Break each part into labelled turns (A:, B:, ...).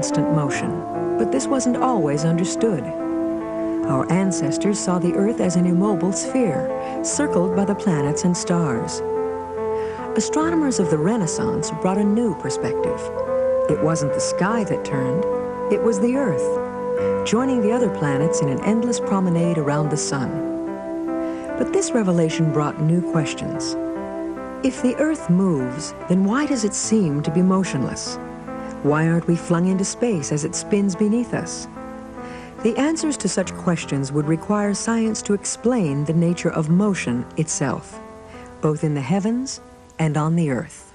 A: constant motion, but this wasn't always understood. Our ancestors saw the Earth as an immobile sphere, circled by the planets and stars. Astronomers of the Renaissance brought a new perspective. It wasn't the sky that turned, it was the Earth, joining the other planets in an endless promenade around the sun. But this revelation brought new questions. If the Earth moves, then why does it seem to be motionless? Why aren't we flung into space as it spins beneath us? The answers to such questions would require science to explain the nature of motion itself, both in the heavens and on the Earth.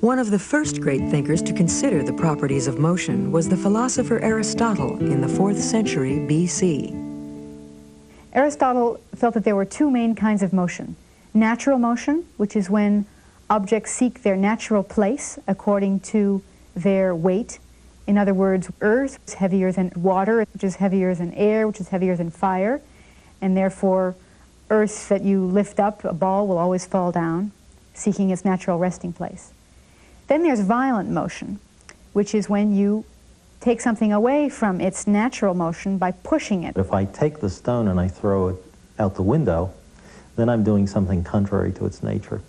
A: One of the first great thinkers to consider the properties of motion was the philosopher Aristotle in the 4th century BC.
B: Aristotle felt that there were two main kinds of motion. Natural motion, which is when objects seek their natural place according to their weight. In other words, earth is heavier than water, which is heavier than air, which is heavier than fire, and therefore earth that you lift up, a ball will always fall down, seeking its natural resting place. Then there's violent motion, which is when you take something away from its natural motion by pushing it.
C: If I take the stone and I throw it out the window, then I'm doing something contrary to its nature.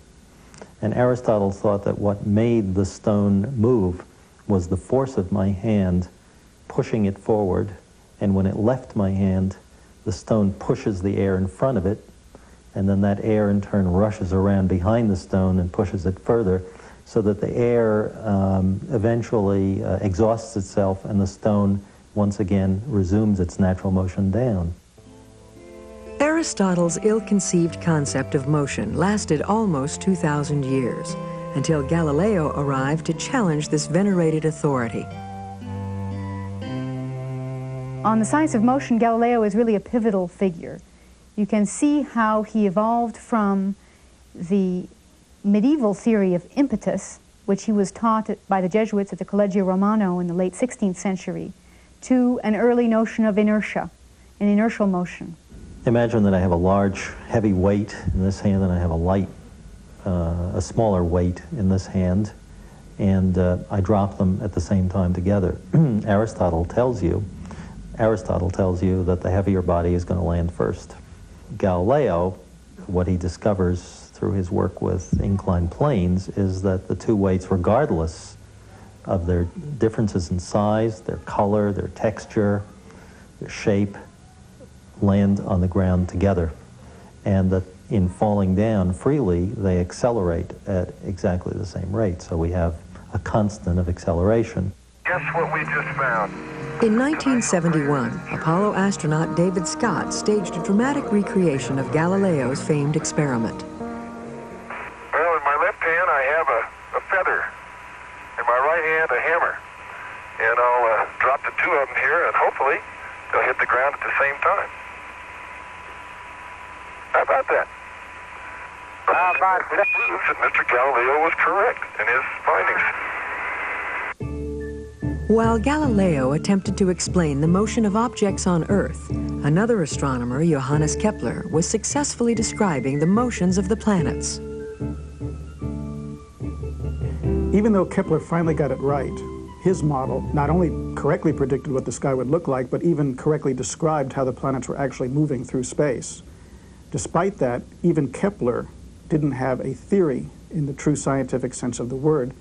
C: And Aristotle thought that what made the stone move was the force of my hand pushing it forward, and when it left my hand, the stone pushes the air in front of it, and then that air in turn rushes around behind the stone and pushes it further, so that the air um, eventually uh, exhausts itself and the stone once again resumes its natural motion down.
A: Aristotle's ill-conceived concept of motion lasted almost 2,000 years, until Galileo arrived to challenge this venerated authority.
B: On the science of motion, Galileo is really a pivotal figure. You can see how he evolved from the medieval theory of impetus, which he was taught by the Jesuits at the Collegio Romano in the late 16th century, to an early notion of inertia, an inertial motion.
C: Imagine that I have a large, heavy weight in this hand and I have a light, uh, a smaller weight in this hand, and uh, I drop them at the same time together. Aristotle tells you, Aristotle tells you that the heavier body is going to land first. Galileo, what he discovers through his work with inclined planes is that the two weights, regardless of their differences in size, their color, their texture, their shape, land on the ground together. And that in falling down freely, they accelerate at exactly the same rate. So we have a constant of acceleration.
D: Guess what we just found?
A: In 1971, Apollo astronaut David Scott staged a dramatic recreation of Galileo's famed experiment.
D: hand a hammer. And I'll drop the two of them here, and hopefully they'll hit the ground at the same time. How about that?
E: How about that?
D: Proves that Mr. Galileo was correct in his findings.
A: While Galileo attempted to explain the motion of objects on Earth, another astronomer, Johannes Kepler, was successfully describing the motions of the planets.
F: Even though Kepler finally got it right, his model not only correctly predicted what the sky would look like, but even correctly described how the planets were actually moving through space. Despite that, even Kepler didn't have a theory in the true scientific sense of the word.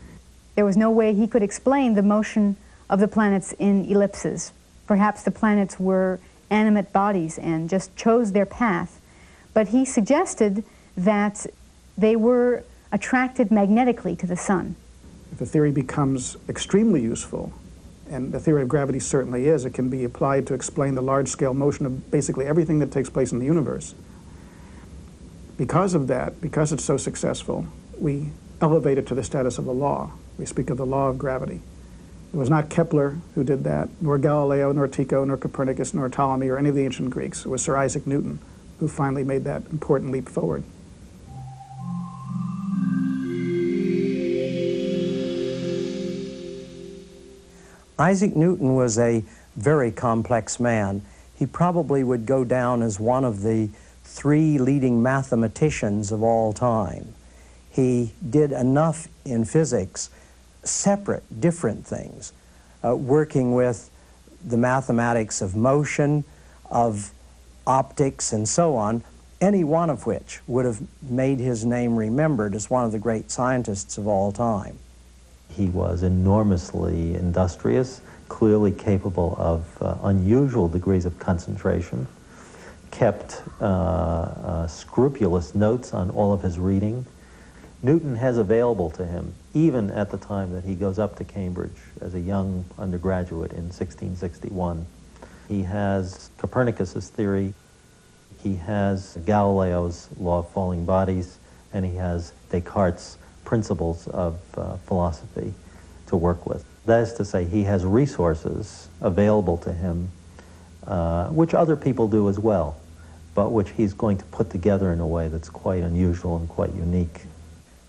B: There was no way he could explain the motion of the planets in ellipses. Perhaps the planets were animate bodies and just chose their path. But he suggested that they were attracted magnetically to the sun.
F: A theory becomes extremely useful, and the theory of gravity certainly is, it can be applied to explain the large-scale motion of basically everything that takes place in the universe. Because of that, because it's so successful, we elevate it to the status of a law. We speak of the law of gravity. It was not Kepler who did that, nor Galileo, nor Tycho, nor Copernicus, nor Ptolemy, or any of the ancient Greeks. It was Sir Isaac Newton who finally made that important leap forward.
G: Isaac Newton was a very complex man. He probably would go down as one of the three leading mathematicians of all time. He did enough in physics, separate, different things, uh, working with the mathematics of motion, of optics, and so on, any one of which would have made his name remembered as one of the great scientists of all time.
C: He was enormously industrious, clearly capable of uh, unusual degrees of concentration, kept uh, uh, scrupulous notes on all of his reading. Newton has available to him, even at the time that he goes up to Cambridge as a young undergraduate in 1661. He has Copernicus's theory, he has Galileo's law of falling bodies, and he has Descartes' principles of uh, philosophy to work with. That is to say, he has resources available to him, uh, which other people do as well, but which he's going to put together in a way that's quite unusual and quite unique.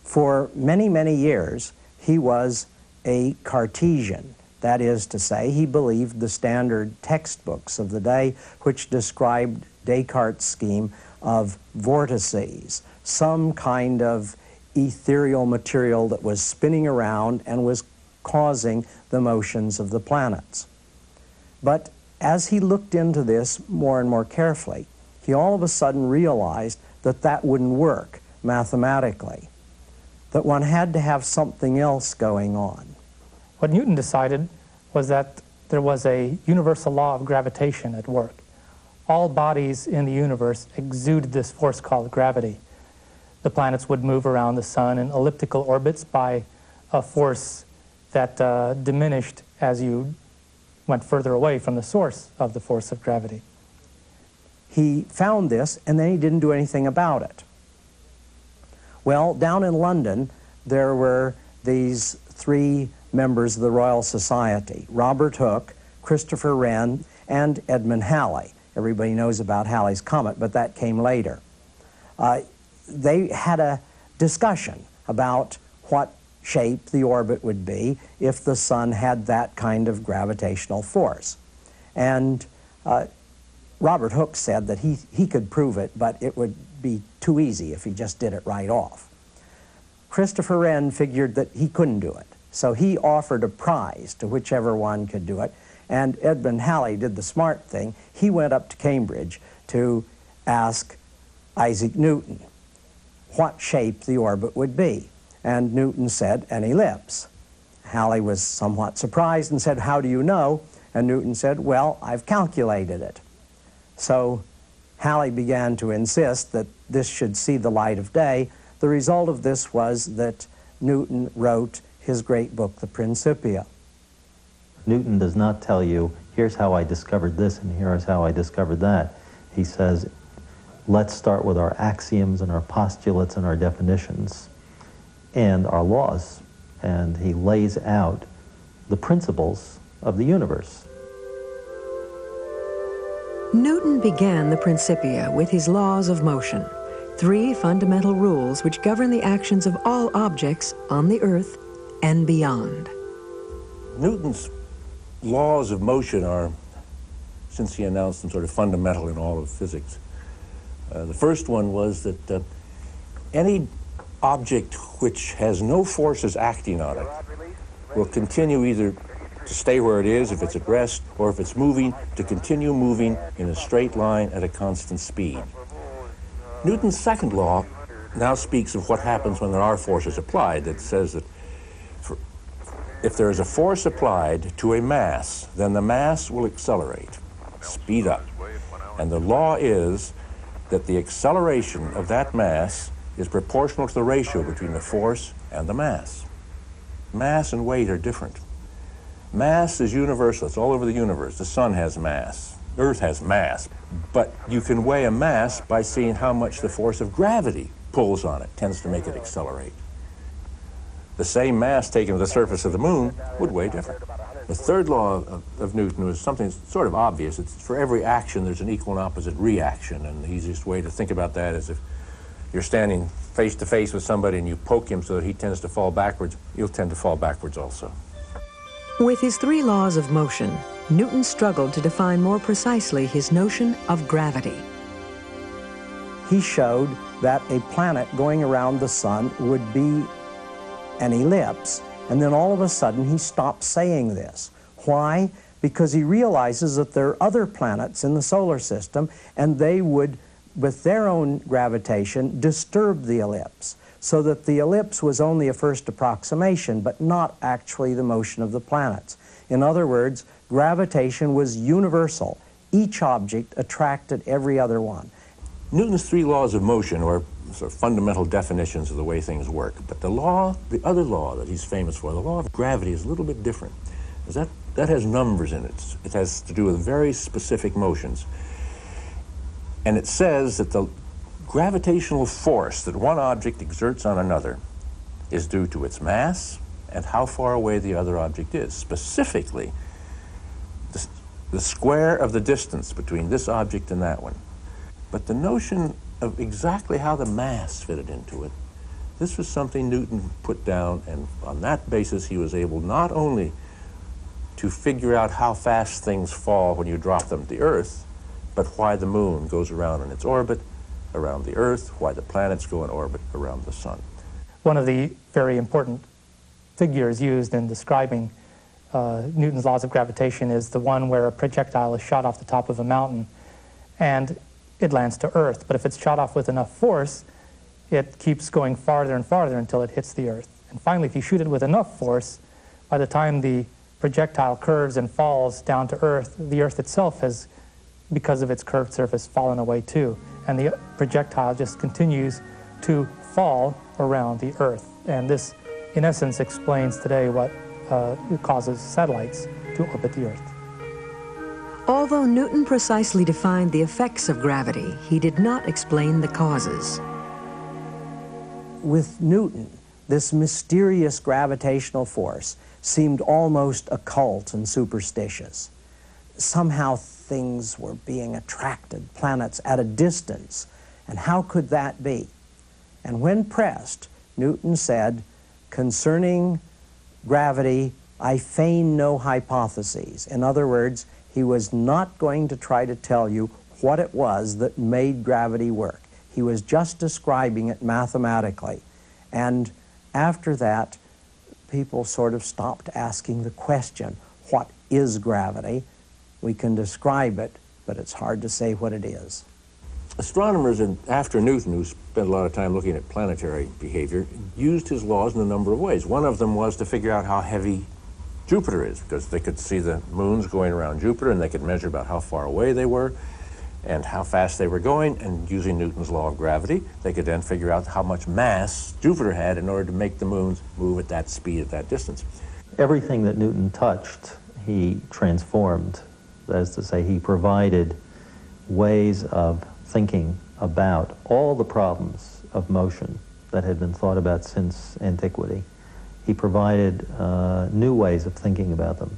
G: For many, many years, he was a Cartesian. That is to say, he believed the standard textbooks of the day, which described Descartes' scheme of vortices, some kind of ethereal material that was spinning around and was causing the motions of the planets. But as he looked into this more and more carefully, he all of a sudden realized that that wouldn't work mathematically, that one had to have something else going on.
H: What Newton decided was that there was a universal law of gravitation at work. All bodies in the universe exuded this force called gravity. The planets would move around the sun in elliptical orbits by a force that uh, diminished as you went further away from the source of the force of gravity.
G: He found this and then he didn't do anything about it. Well, down in London, there were these three members of the Royal Society Robert Hooke, Christopher Wren, and Edmund Halley. Everybody knows about Halley's Comet, but that came later. Uh, they had a discussion about what shape the orbit would be if the sun had that kind of gravitational force. And uh, Robert Hooke said that he, he could prove it, but it would be too easy if he just did it right off. Christopher Wren figured that he couldn't do it. So he offered a prize to whichever one could do it. And Edmund Halley did the smart thing. He went up to Cambridge to ask Isaac Newton what shape the orbit would be. And Newton said, an ellipse. Halley was somewhat surprised and said, how do you know? And Newton said, well, I've calculated it. So Halley began to insist that this should see the light of day. The result of this was that Newton wrote his great book, The Principia.
C: Newton does not tell you, here's how I discovered this and here's how I discovered that. He says, let's start with our axioms and our postulates and our definitions and our laws. And he lays out the principles of the universe.
A: Newton began the Principia with his laws of motion, three fundamental rules which govern the actions of all objects on the earth and beyond.
I: Newton's laws of motion are, since he announced them, sort of fundamental in all of physics. Uh, the first one was that uh, any object which has no forces acting on it will continue either to stay where it is if it's at rest, or if it's moving, to continue moving in a straight line at a constant speed. Newton's second law now speaks of what happens when there are forces applied. It says that for, if there is a force applied to a mass, then the mass will accelerate, speed up. And the law is that the acceleration of that mass is proportional to the ratio between the force and the mass. Mass and weight are different. Mass is universal. It's all over the universe. The sun has mass. Earth has mass. But you can weigh a mass by seeing how much the force of gravity pulls on it, tends to make it accelerate. The same mass taken to the surface of the moon would weigh different. The third law of, of Newton was something sort of obvious. It's for every action, there's an equal and opposite reaction. And the easiest way to think about that is if you're standing face to face with somebody and you poke him so that he tends to fall backwards, you'll tend to fall backwards also.
A: With his three laws of motion, Newton struggled to define more precisely his notion of gravity.
G: he showed that a planet going around the sun would be an ellipse. And then all of a sudden he stopped saying this. Why? Because he realizes that there are other planets in the solar system and they would, with their own gravitation, disturb the ellipse. So that the ellipse was only a first approximation, but not actually the motion of the planets. In other words, gravitation was universal. Each object attracted every other one.
I: Newton's three laws of motion are sort of fundamental definitions of the way things work. But the law, the other law that he's famous for, the law of gravity, is a little bit different. Is That, that has numbers in it. It has to do with very specific motions. And it says that the gravitational force that one object exerts on another is due to its mass and how far away the other object is. Specifically, the, the square of the distance between this object and that one. But the notion of exactly how the mass fitted into it, this was something Newton put down, and on that basis he was able not only to figure out how fast things fall when you drop them to the Earth, but why the moon goes around in its orbit around the Earth, why the planets go in orbit around the sun.
H: One of the very important figures used in describing uh, Newton's laws of gravitation is the one where a projectile is shot off the top of a mountain and it lands to Earth. But if it's shot off with enough force, it keeps going farther and farther until it hits the Earth. And finally, if you shoot it with enough force, by the time the projectile curves and falls down to Earth, the Earth itself has, because of its curved surface, fallen away too. And the projectile just continues to fall around the Earth. And this, in essence, explains today what uh, causes satellites to orbit the Earth.
A: Although Newton precisely defined the effects of gravity, he did not explain the causes.
G: With Newton, this mysterious gravitational force seemed almost occult and superstitious. Somehow things were being attracted, planets at a distance, and how could that be? And when pressed, Newton said, concerning gravity, I feign no hypotheses. In other words, he was not going to try to tell you what it was that made gravity work. He was just describing it mathematically. And after that, people sort of stopped asking the question, what is gravity? We can describe it, but it's hard to say what it is.
I: Astronomers in, after Newton, who spent a lot of time looking at planetary behavior, used his laws in a number of ways. One of them was to figure out how heavy Jupiter is because they could see the moons going around Jupiter and they could measure about how far away they were and how fast they were going. And using Newton's law of gravity, they could then figure out how much mass Jupiter had in order to make the moons move at that speed at that distance.
C: Everything that Newton touched, he transformed. That is to say, he provided ways of thinking about all the problems of motion that had been thought about since antiquity he provided uh, new ways of thinking about them.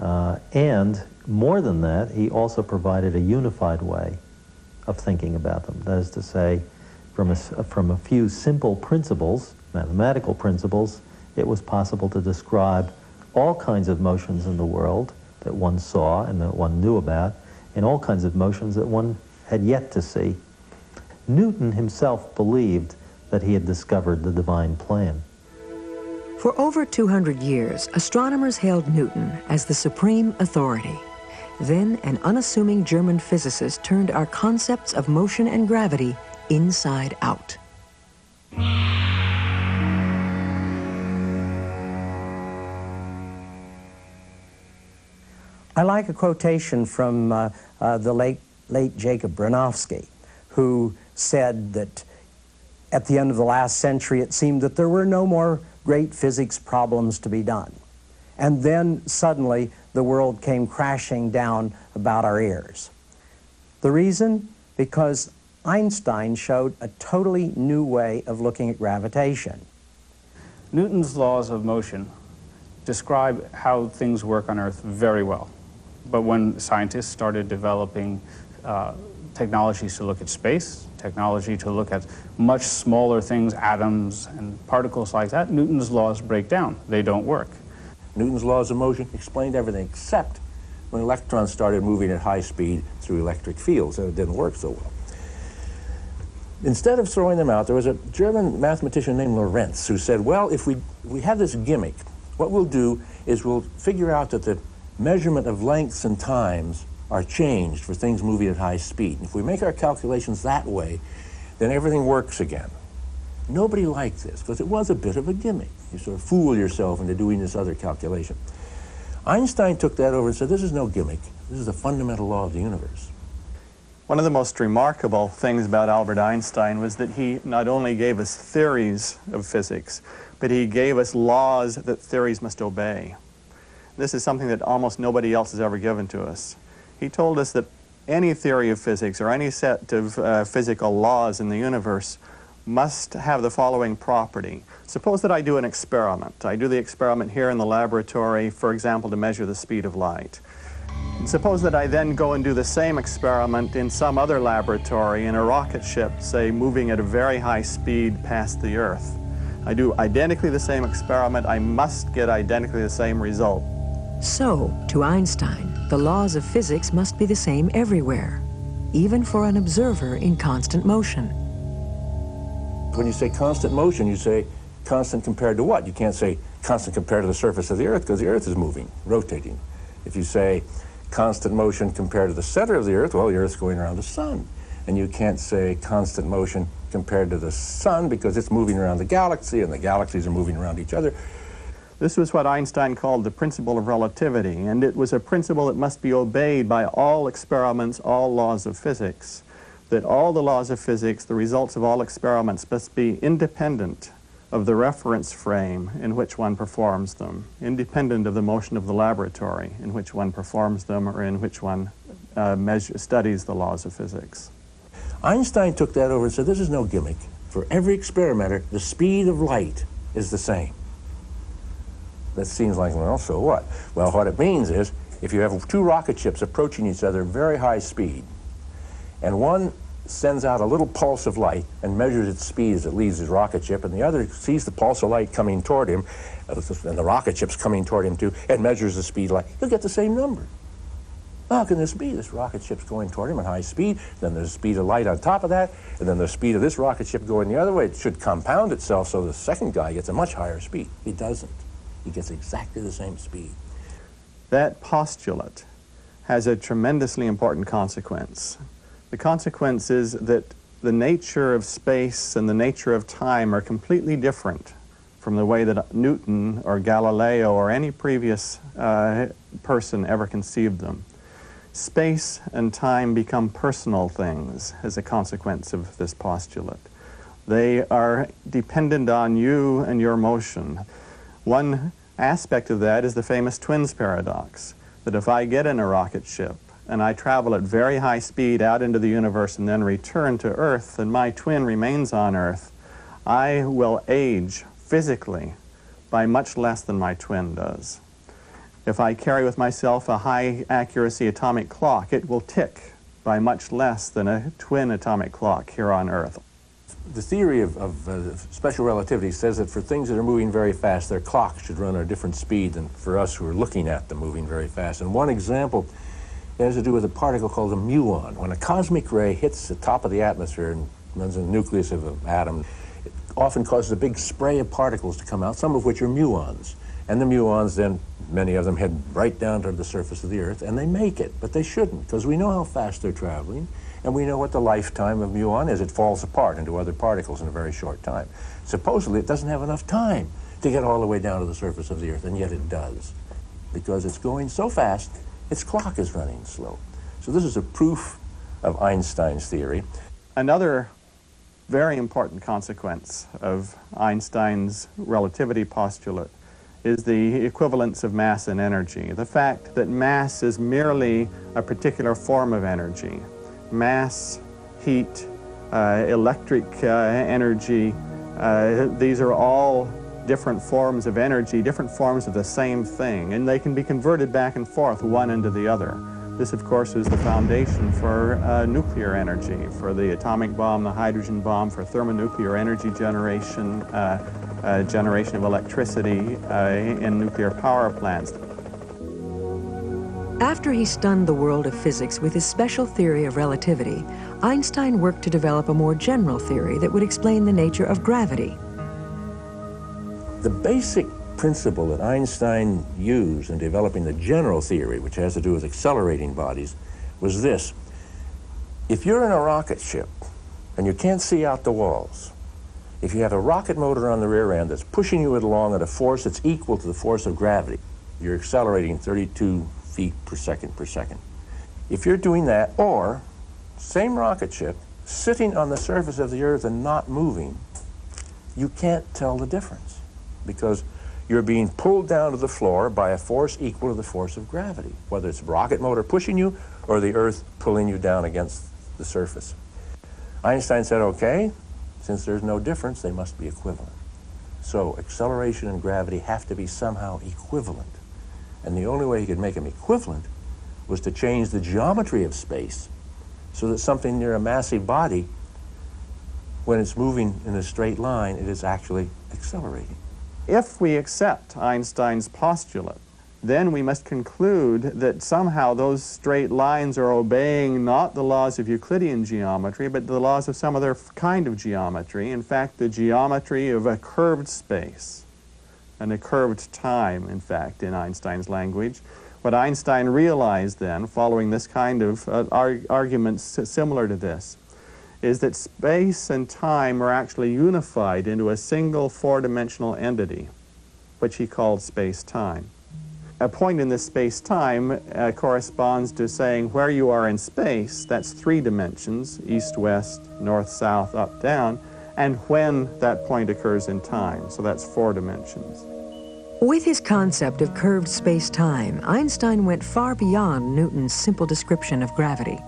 C: Uh, and more than that, he also provided a unified way of thinking about them. That is to say, from a, from a few simple principles, mathematical principles, it was possible to describe all kinds of motions in the world that one saw and that one knew about, and all kinds of motions that one had yet to see. Newton himself believed that he had discovered the divine plan.
A: For over 200 years, astronomers hailed Newton as the supreme authority. Then an unassuming German physicist turned our concepts of motion and gravity inside out.
G: I like a quotation from uh, uh, the late, late Jacob Bronowski, who said that at the end of the last century it seemed that there were no more great physics problems to be done. And then suddenly the world came crashing down about our ears. The reason? Because Einstein showed a totally new way of looking at gravitation.
J: Newton's laws of motion describe how things work on Earth very well. But when scientists started developing uh, technologies to look at space, technology to look at much smaller things, atoms and particles like that, Newton's laws break down. They don't work.
I: Newton's laws of motion explained everything except when electrons started moving at high speed through electric fields, and it didn't work so well. Instead of throwing them out, there was a German mathematician named Lorentz who said, well, if we, we have this gimmick, what we'll do is we'll figure out that the measurement of lengths and times are changed for things moving at high speed. And If we make our calculations that way, then everything works again. Nobody liked this because it was a bit of a gimmick. You sort of fool yourself into doing this other calculation. Einstein took that over and said, this is no gimmick. This is a fundamental law of the universe.
K: One of the most remarkable things about Albert Einstein was that he not only gave us theories of physics, but he gave us laws that theories must obey. This is something that almost nobody else has ever given to us. He told us that any theory of physics or any set of uh, physical laws in the universe must have the following property. Suppose that I do an experiment. I do the experiment here in the laboratory, for example, to measure the speed of light. Suppose that I then go and do the same experiment in some other laboratory in a rocket ship, say, moving at a very high speed past the Earth. I do identically the same experiment, I must get identically the same result.
A: So, to Einstein, the laws of physics must be the same everywhere, even for an observer in constant motion.
I: When you say constant motion, you say constant compared to what? You can't say constant compared to the surface of the Earth because the Earth is moving, rotating. If you say constant motion compared to the center of the Earth, well, the Earth's going around the sun. And you can't say constant motion compared to the sun because it's moving around the galaxy and the galaxies are moving around each other.
K: This was what Einstein called the principle of relativity, and it was a principle that must be obeyed by all experiments, all laws of physics. That all the laws of physics, the results of all experiments, must be independent of the reference frame in which one performs them, independent of the motion of the laboratory in which one performs them or in which one uh, measure, studies the laws of physics.
I: Einstein took that over and said, this is no gimmick. For every experimenter, the speed of light is the same. That seems like, well, so what? Well, what it means is, if you have two rocket ships approaching each other at very high speed, and one sends out a little pulse of light and measures its speed as it leaves his rocket ship, and the other sees the pulse of light coming toward him, and the rocket ship's coming toward him too, and measures the speed of light, you'll get the same number. How can this be? This rocket ship's going toward him at high speed, then there's the speed of light on top of that, and then the speed of this rocket ship going the other way. It should compound itself so the second guy gets a much higher speed. He doesn't. He gets exactly the same speed.
K: That postulate has a tremendously important consequence. The consequence is that the nature of space and the nature of time are completely different from the way that Newton or Galileo or any previous uh, person ever conceived them. Space and time become personal things as a consequence of this postulate. They are dependent on you and your motion. One aspect of that is the famous twins paradox, that if I get in a rocket ship and I travel at very high speed out into the universe and then return to Earth, and my twin remains on Earth, I will age physically by much less than my twin does. If I carry with myself a high accuracy atomic clock, it will tick by much less than a twin atomic clock here on Earth.
I: The theory of, of uh, special relativity says that for things that are moving very fast, their clocks should run at a different speed than for us who are looking at them moving very fast. And one example has to do with a particle called a muon. When a cosmic ray hits the top of the atmosphere and runs in the nucleus of an atom, it often causes a big spray of particles to come out, some of which are muons. And the muons then, many of them head right down to the surface of the Earth, and they make it, but they shouldn't, because we know how fast they're traveling, and we know what the lifetime of muon is. It falls apart into other particles in a very short time. Supposedly, it doesn't have enough time to get all the way down to the surface of the Earth, and yet it does, because it's going so fast its clock is running slow. So this is a proof of Einstein's theory.
K: Another very important consequence of Einstein's relativity postulate is the equivalence of mass and energy. The fact that mass is merely a particular form of energy. Mass, heat, uh, electric uh, energy, uh, these are all different forms of energy, different forms of the same thing, and they can be converted back and forth one into the other. This, of course, is the foundation for uh, nuclear energy, for the atomic bomb, the hydrogen bomb, for thermonuclear energy generation, uh, uh, generation of electricity uh, in nuclear power plants.
A: After he stunned the world of physics with his special theory of relativity, Einstein worked to develop a more general theory that would explain the nature of gravity.
I: The basic principle that Einstein used in developing the general theory, which has to do with accelerating bodies, was this. If you're in a rocket ship and you can't see out the walls, if you have a rocket motor on the rear end that's pushing you along at a force that's equal to the force of gravity, you're accelerating 32 feet per second per second. If you're doing that, or same rocket ship, sitting on the surface of the Earth and not moving, you can't tell the difference because you're being pulled down to the floor by a force equal to the force of gravity, whether it's rocket motor pushing you or the Earth pulling you down against the surface. Einstein said, okay, since there's no difference, they must be equivalent. So acceleration and gravity have to be somehow equivalent. And the only way he could make them equivalent was to change the geometry of space so that something near a massive body, when it's moving in a straight line, it is actually accelerating.
K: If we accept Einstein's postulate, then we must conclude that somehow those straight lines are obeying not the laws of Euclidean geometry, but the laws of some other kind of geometry. In fact, the geometry of a curved space and a curved time, in fact, in Einstein's language. What Einstein realized then, following this kind of uh, arg arguments similar to this, is that space and time are actually unified into a single four-dimensional entity, which he called space-time a point in this space-time uh, corresponds to saying where you are in space, that's three dimensions, east, west, north, south, up, down, and when that point occurs in time, so that's four dimensions.
A: With his concept of curved space-time, Einstein went far beyond Newton's simple description of gravity.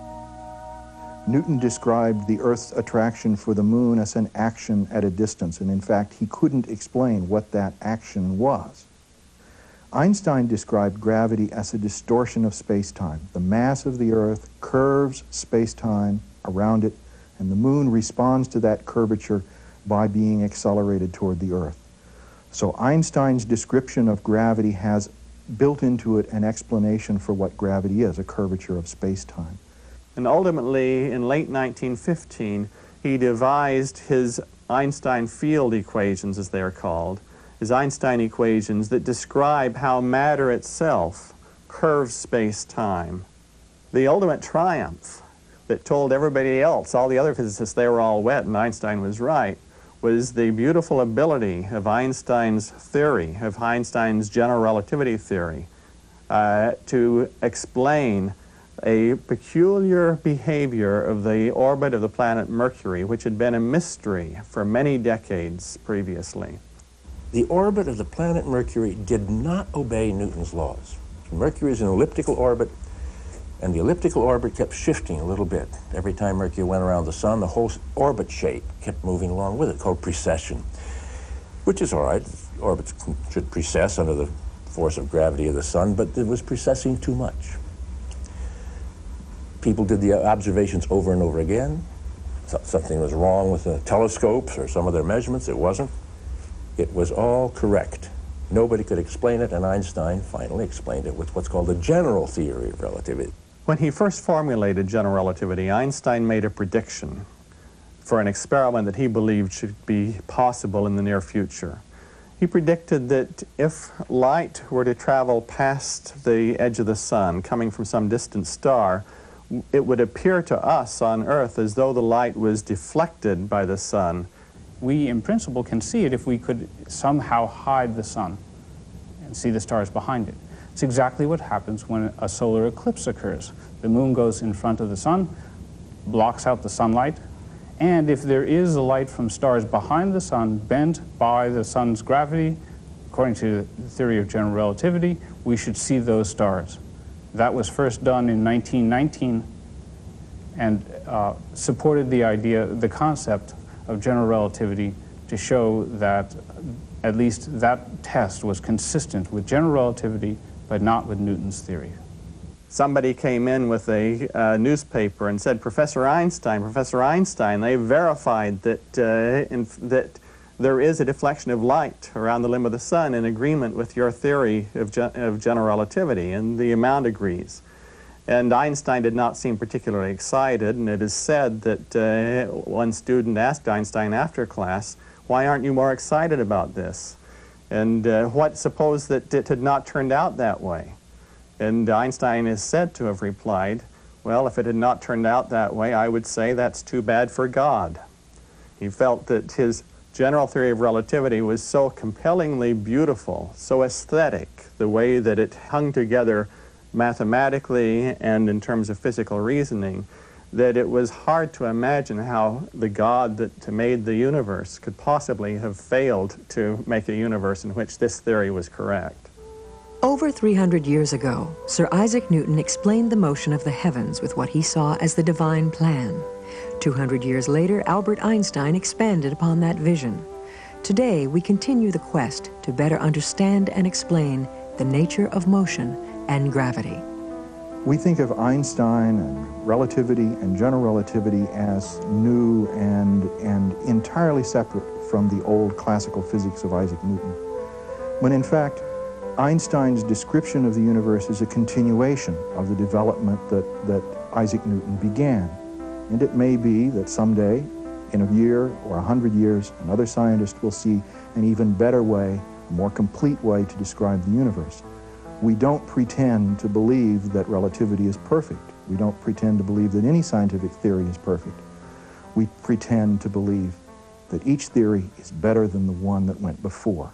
L: Newton described the Earth's attraction for the moon as an action at a distance, and in fact, he couldn't explain what that action was. Einstein described gravity as a distortion of space-time. The mass of the Earth curves space-time around it, and the moon responds to that curvature by being accelerated toward the Earth. So Einstein's description of gravity has built into it an explanation for what gravity is, a curvature of space-time.
K: And ultimately, in late 1915, he devised his Einstein field equations, as they are called, is Einstein equations that describe how matter itself curves space-time. The ultimate triumph that told everybody else, all the other physicists, they were all wet and Einstein was right, was the beautiful ability of Einstein's theory, of Einstein's general relativity theory, uh, to explain a peculiar behavior of the orbit of the planet Mercury, which had been a mystery for many decades previously
I: the orbit of the planet Mercury did not obey Newton's laws. Mercury is an elliptical orbit, and the elliptical orbit kept shifting a little bit. Every time Mercury went around the sun, the whole orbit shape kept moving along with it, called precession, which is all right. Orbits should precess under the force of gravity of the sun, but it was precessing too much. People did the observations over and over again. Something was wrong with the telescopes or some of their measurements. It wasn't. It was all correct. Nobody could explain it, and Einstein finally explained it with what's called the general theory of relativity.
K: When he first formulated general relativity, Einstein made a prediction for an experiment that he believed should be possible in the near future. He predicted that if light were to travel past the edge of the sun, coming from some distant star, it would appear to us on Earth as though the light was deflected by the sun
J: we, in principle, can see it if we could somehow hide the sun and see the stars behind it. It's exactly what happens when a solar eclipse occurs. The moon goes in front of the sun, blocks out the sunlight, and if there is a light from stars behind the sun bent by the sun's gravity, according to the theory of general relativity, we should see those stars. That was first done in 1919 and uh, supported the idea, the concept of general relativity to show that at least that test was consistent with general relativity, but not with Newton's theory.
K: Somebody came in with a uh, newspaper and said, Professor Einstein, Professor Einstein, they verified that, uh, that there is a deflection of light around the limb of the sun in agreement with your theory of, ge of general relativity, and the amount agrees. And Einstein did not seem particularly excited, and it is said that uh, one student asked Einstein after class, why aren't you more excited about this? And uh, what, suppose that it had not turned out that way? And Einstein is said to have replied, well, if it had not turned out that way, I would say that's too bad for God. He felt that his general theory of relativity was so compellingly beautiful, so aesthetic, the way that it hung together mathematically and in terms of physical reasoning, that it was hard to imagine how the God that made the universe could possibly have failed to make a universe in which this theory was correct.
A: Over 300 years ago, Sir Isaac Newton explained the motion of the heavens with what he saw as the divine plan. 200 years later, Albert Einstein expanded upon that vision. Today, we continue the quest to better understand and explain the nature of motion and gravity.
L: We think of Einstein and relativity and general relativity as new and, and entirely separate from the old classical physics of Isaac Newton, when in fact, Einstein's description of the universe is a continuation of the development that, that Isaac Newton began. And it may be that someday, in a year or a hundred years, another scientist will see an even better way, a more complete way to describe the universe. We don't pretend to believe that relativity is perfect. We don't pretend to believe that any scientific theory is perfect. We pretend to believe that each theory is better than the one that went before.